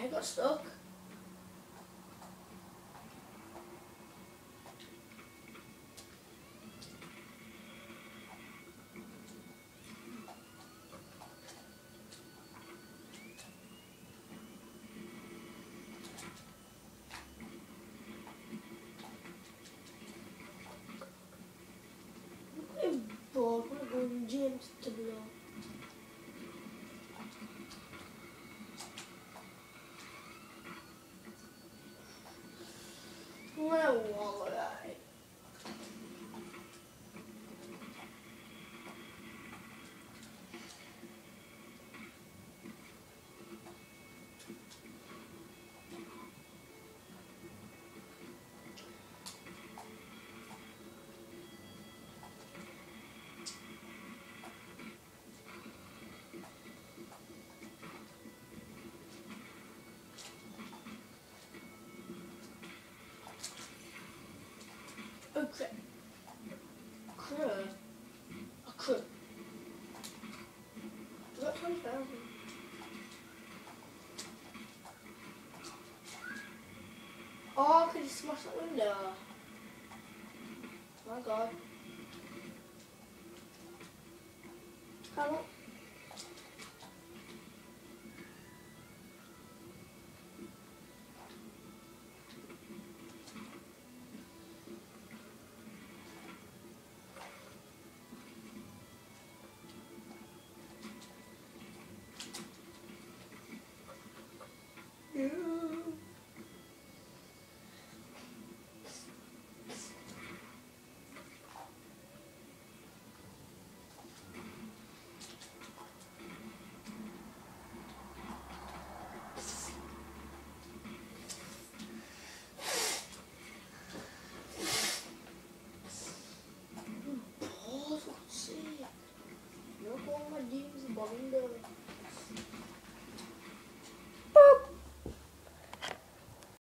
Head got stuck. Bored. I want to go in gym to blow. What I got 20,000. Oh, could you smash that window? my god. Come on. 你是忙的。